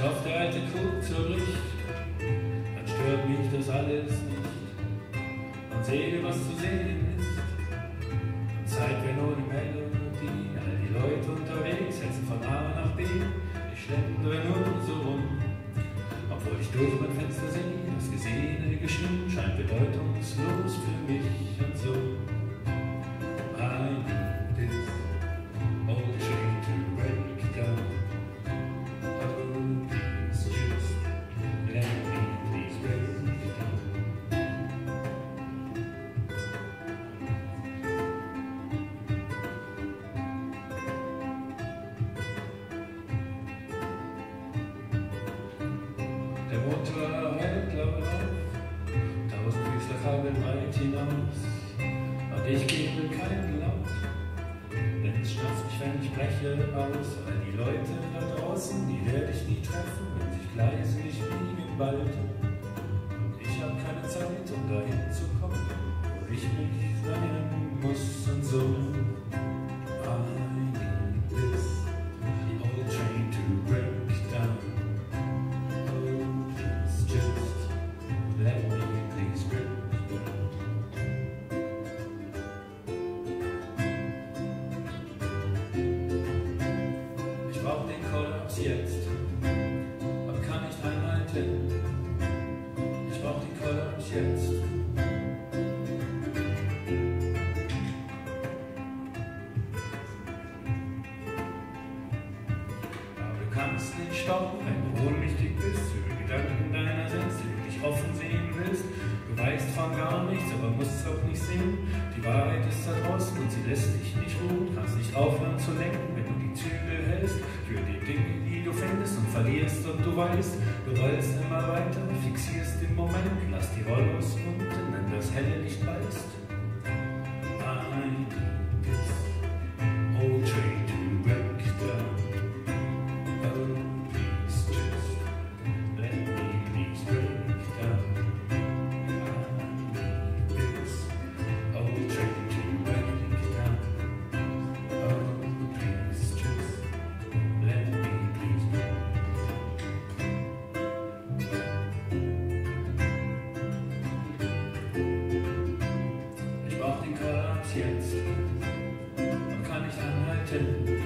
ich auf der alte Krug zurück, dann stört mich das alles nicht. Man sehe, was zu sehen ist. Und Zeit wäre nur die Melodie. All die Leute unterwegs hetzen von A nach B. Ich schlendere nur so rum. Obwohl ich durch mein Fenster sehe, das Gesehene geschehen scheint bedeutungslos für mich und so. Motor hält auf, tausend kabeln weit hinaus. Und ich gebe keinen Laut, denn es stürzt mich, wenn ich breche aus. All die Leute da draußen, die werde ich nie treffen, wenn sich Gleise nicht biegen bald. Und jetzt. Aber du kannst nicht stoppen, wenn du ohnmächtig bist, für Gedanken deiner selbst, die du dich offen sehen willst. Du weißt von gar nichts, aber musst es auch nicht sehen. Die Wahrheit ist da draußen und sie lässt dich nicht ruhen. Kannst nicht aufhören zu lenken, wenn du die Zügel hältst. Für die Dinge, die du findest und verlierst und du weißt, du rollst immer weiter, fixierst den Moment, lass die Rollos unten, denn das helle Licht. tempted